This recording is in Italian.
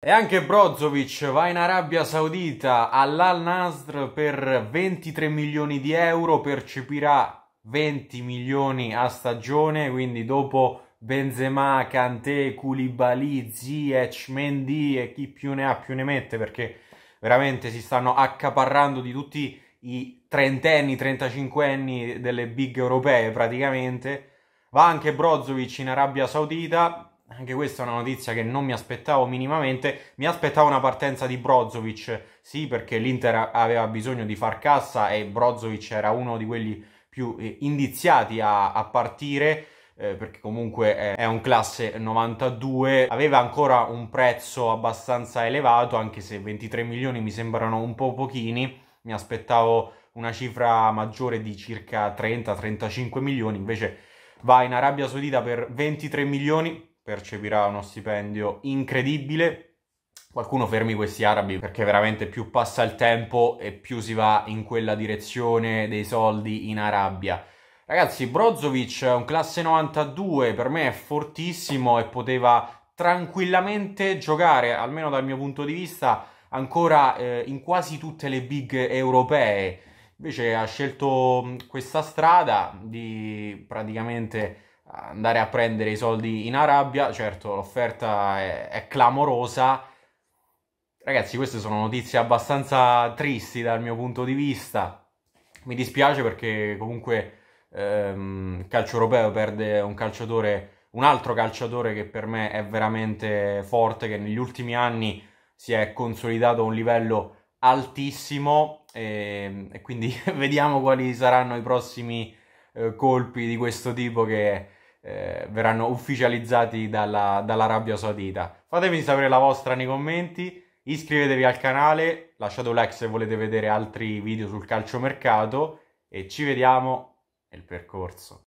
E anche Brozovic va in Arabia Saudita all'Al Nasr per 23 milioni di euro, percepirà 20 milioni a stagione, quindi dopo Benzema, Kanté, Koulibaly, Ziyech, Mendy e chi più ne ha più ne mette perché veramente si stanno accaparrando di tutti i trentenni, trentacinquenni delle big europee praticamente. Va anche Brozovic in Arabia Saudita, anche questa è una notizia che non mi aspettavo minimamente. Mi aspettavo una partenza di Brozovic, sì, perché l'Inter aveva bisogno di far cassa e Brozovic era uno di quelli più eh, indiziati a, a partire. Eh, perché comunque è, è, un classe 92, aveva ancora un prezzo abbastanza elevato, anche se 23 milioni mi sembrano un po' pochini, mi aspettavo una cifra maggiore di circa 30-35 milioni, invece va in Arabia Saudita per 23 milioni, percepirà uno stipendio incredibile. Qualcuno fermi questi arabi perché veramente più passa il tempo e più si va in quella direzione dei soldi in Arabia. Ragazzi, Brozovic è un classe 92, per me è fortissimo e poteva tranquillamente giocare, almeno dal mio punto di vista, ancora eh, in quasi tutte le big europee. Invece ha scelto questa strada di praticamente andare a prendere i soldi in Arabia. Certo, l'offerta è, è clamorosa. Ragazzi, queste sono notizie abbastanza tristi dal mio punto di vista. Mi dispiace perché comunque ehm, calcio europeo perde un calciatore, un altro calciatore che per me è veramente forte, che negli ultimi anni si è consolidato a un livello altissimo e, e quindi vediamo quali saranno i prossimi eh, colpi di questo tipo che eh, verranno ufficializzati dalla, dall'Arabia Saudita. Fatemi sapere la vostra nei commenti, iscrivetevi al canale, lasciate un like se volete vedere altri video sul calciomercato e ci vediamo nel percorso.